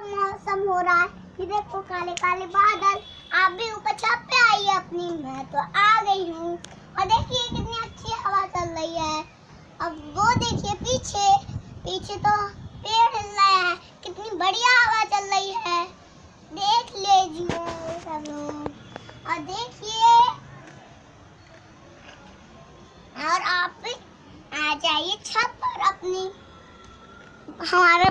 मौसम हो रहा है। ये देखो काले काले बादल। आप भी ऊपर छत पे आइए अपनी। मैं तो आ गई हूँ। और देखिए कितनी अच्छी हवा चल रही है। अब वो देखिए पीछे। पीछे तो पेड़ हिल रहा है। कितनी बढ़िया हवा चल रही है। देख लीजिए सब। लोग और देखिए। और आप भी आ जाइए छत पर अपनी। हमारा